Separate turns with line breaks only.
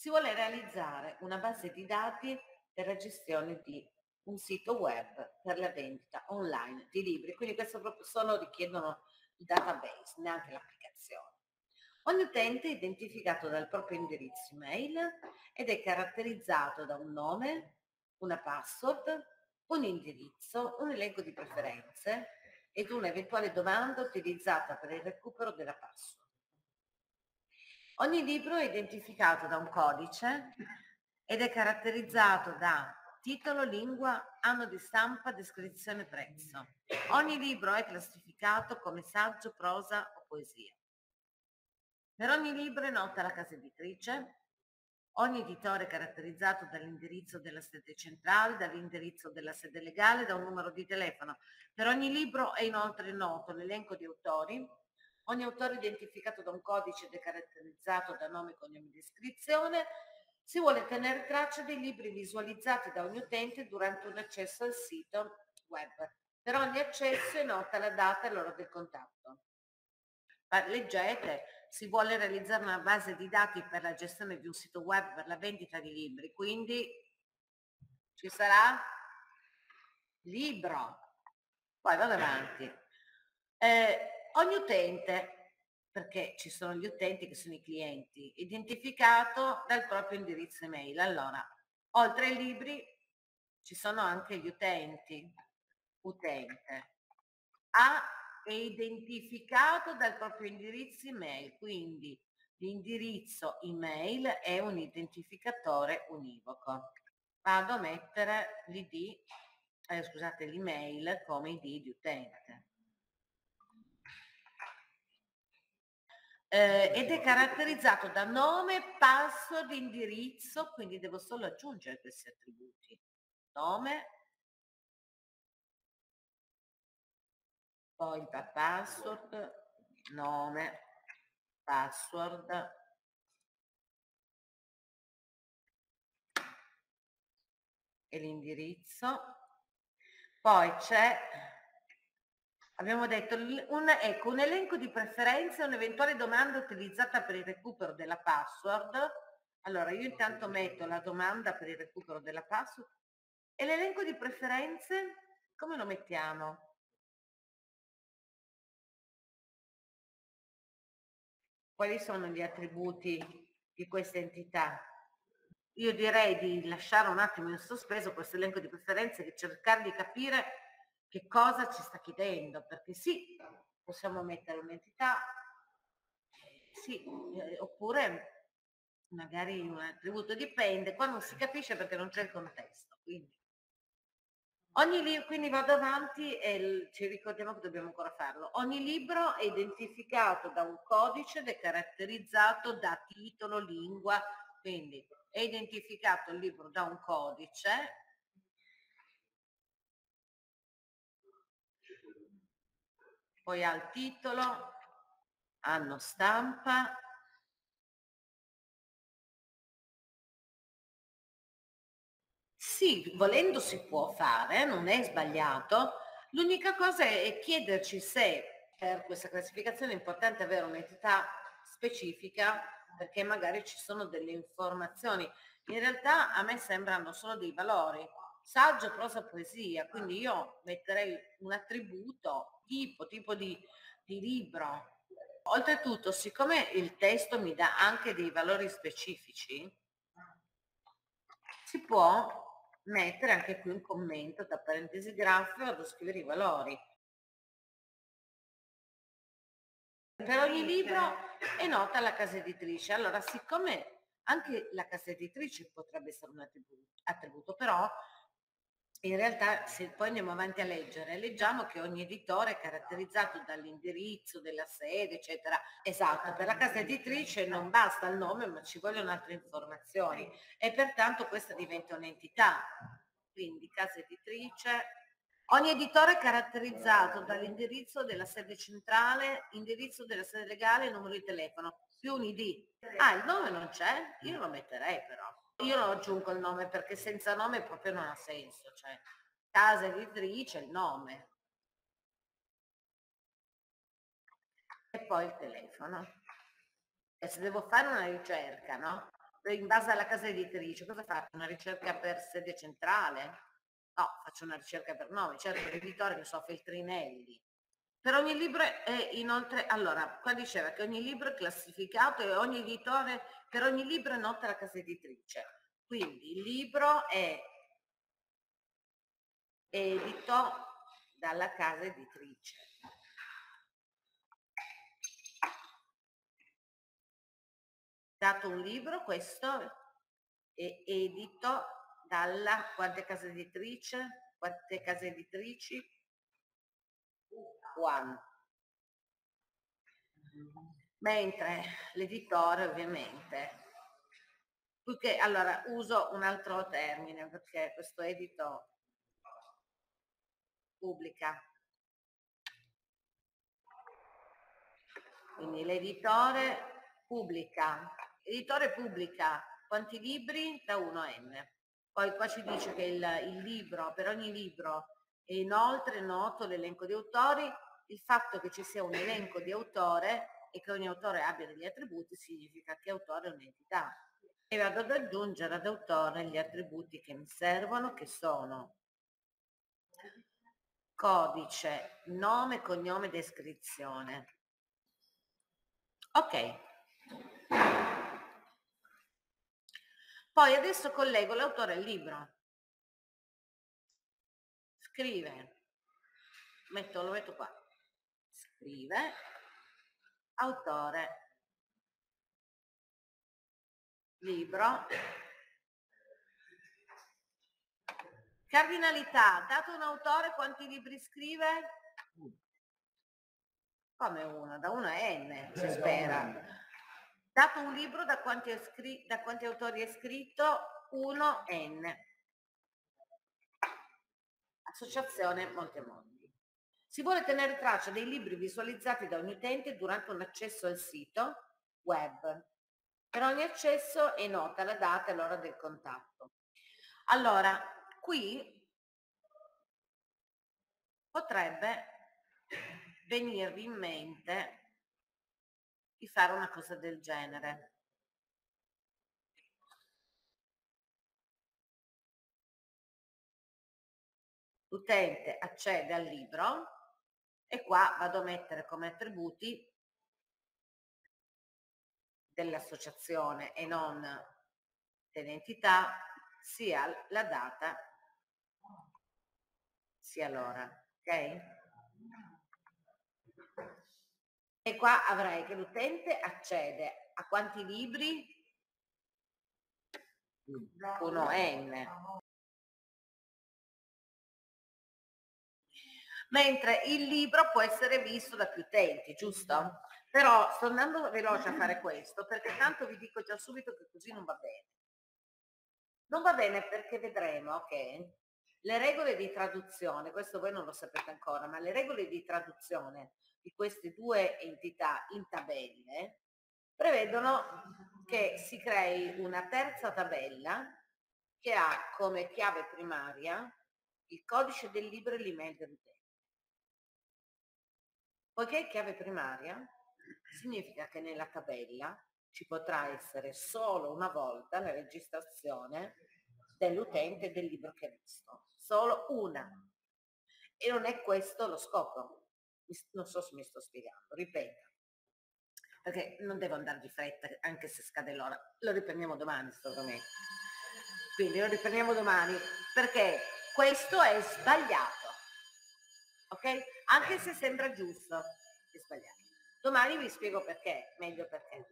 si vuole realizzare una base di dati per la gestione di un sito web per la vendita online di libri, quindi questo proprio solo richiedono il database, neanche l'applicazione. Ogni utente è identificato dal proprio indirizzo email ed è caratterizzato da un nome, una password, un indirizzo, un elenco di preferenze ed un'eventuale domanda utilizzata per il recupero della password. Ogni libro è identificato da un codice ed è caratterizzato da titolo, lingua, anno di stampa, descrizione, prezzo. Ogni libro è classificato come saggio, prosa o poesia. Per ogni libro è nota la casa editrice, Ogni editore è caratterizzato dall'indirizzo della sede centrale, dall'indirizzo della sede legale, da un numero di telefono. Per ogni libro è inoltre noto l'elenco di autori, ogni autore identificato da un codice ed è caratterizzato da nome, cognome e descrizione. Si vuole tenere traccia dei libri visualizzati da ogni utente durante un accesso al sito web. Per ogni accesso è nota la data e l'ora del contatto. Leggete, si vuole realizzare una base di dati per la gestione di un sito web per la vendita di libri, quindi ci sarà libro. Poi vado avanti. Eh, ogni utente, perché ci sono gli utenti che sono i clienti, identificato dal proprio indirizzo email. Allora, oltre ai libri ci sono anche gli utenti. Utente. A è identificato dal proprio indirizzo email, quindi l'indirizzo email è un identificatore univoco. Vado a mettere l'id, eh, scusate, l'email come id di utente. Eh, ed è caratterizzato da nome, password, indirizzo, quindi devo solo aggiungere questi attributi. Nome, poi il password, nome, password, e l'indirizzo. Poi c'è, abbiamo detto, un, ecco, un elenco di preferenze un'eventuale domanda utilizzata per il recupero della password. Allora io intanto metto la domanda per il recupero della password e l'elenco di preferenze come lo mettiamo? quali sono gli attributi di questa entità? Io direi di lasciare un attimo in sospeso questo elenco di preferenze e cercare di capire che cosa ci sta chiedendo, perché sì, possiamo mettere un'entità, sì, eh, oppure magari un attributo dipende, qua non si capisce perché non c'è il contesto. Quindi. Ogni quindi vado avanti e ci ricordiamo che dobbiamo ancora farlo. Ogni libro è identificato da un codice ed è caratterizzato da titolo, lingua, quindi è identificato il libro da un codice. Poi ha il titolo, anno stampa, Sì, volendo si può fare, non è sbagliato. L'unica cosa è chiederci se per questa classificazione è importante avere un'entità specifica perché magari ci sono delle informazioni. In realtà a me sembrano solo dei valori. Saggio, prosa, poesia, quindi io metterei un attributo, tipo, tipo di, di libro. Oltretutto, siccome il testo mi dà anche dei valori specifici, si può mettere anche qui un commento tra parentesi grafica, vado a scrivere i valori. Per ogni libro è nota la casa editrice. Allora, siccome anche la casa editrice potrebbe essere un attributo, attributo però in realtà se poi andiamo avanti a leggere, leggiamo che ogni editore è caratterizzato dall'indirizzo, della sede, eccetera. Esatto, per la casa editrice non basta il nome, ma ci vogliono altre informazioni e pertanto questa diventa un'entità. Quindi casa editrice, ogni editore è caratterizzato dall'indirizzo della sede centrale, indirizzo della sede legale numero di telefono, più un ID. Ah, il nome non c'è? Io lo metterei però. Io non aggiungo il nome perché senza nome proprio non ha senso, cioè casa editrice, il nome. E poi il telefono. E se devo fare una ricerca, no? in base alla casa editrice, cosa faccio? Una ricerca per sede centrale? No, faccio una ricerca per nome, certo l'editore che so Feltrinelli. Per ogni libro è inoltre, allora, qua diceva che ogni libro è classificato e ogni editore, per ogni libro è nota la casa editrice. Quindi il libro è edito dalla casa editrice. Dato un libro, questo è edito dalla quante case editrice? Quante case editrici? One. Mentre l'editore ovviamente Poiché, allora uso un altro termine perché questo edito pubblica. Quindi l'editore pubblica. Editore pubblica quanti libri? Da 1 a n. Poi qua ci dice che il, il libro, per ogni libro è inoltre noto l'elenco di autori. Il fatto che ci sia un elenco di autore e che ogni autore abbia degli attributi significa che autore è un'entità. E vado ad aggiungere ad autore gli attributi che mi servono, che sono codice, nome, cognome, descrizione. Ok. Poi adesso collego l'autore al libro. Scrive, metto, lo metto qua, scrive, autore, libro, Cardinalità, dato un autore quanti libri scrive? Come uno? Da uno a n, si spera. Dato un libro, da quanti, da quanti autori è scritto? Uno n. Associazione Montemondi. Si vuole tenere traccia dei libri visualizzati da ogni utente durante un accesso al sito web. Per ogni accesso è nota la data e l'ora del contatto. Allora, qui potrebbe venirvi in mente di fare una cosa del genere. L'utente accede al libro e qua vado a mettere come attributi dell'associazione e non dell'entità sia la data sia l'ora, ok? E qua avrei che l'utente accede a quanti libri? 1n. Mentre il libro può essere visto da più utenti, giusto? Però sto andando veloce a fare questo perché tanto vi dico già subito che così non va bene. Non va bene perché vedremo che le regole di traduzione, questo voi non lo sapete ancora, ma le regole di traduzione di queste due entità in tabelle prevedono che si crei una terza tabella che ha come chiave primaria il codice del libro e l'email dell'utente. Poiché è chiave primaria, significa che nella tabella ci potrà essere solo una volta la registrazione dell'utente del libro che ha visto solo una. E non è questo lo scopo. Non so se mi sto spiegando, ripeto. Perché non devo andare di fretta, anche se scade l'ora. Lo riprendiamo domani, sto argomento. Quindi lo riprendiamo domani, perché questo è sbagliato. Ok? Anche se sembra giusto, è sbagliato. Domani vi spiego perché, meglio perché.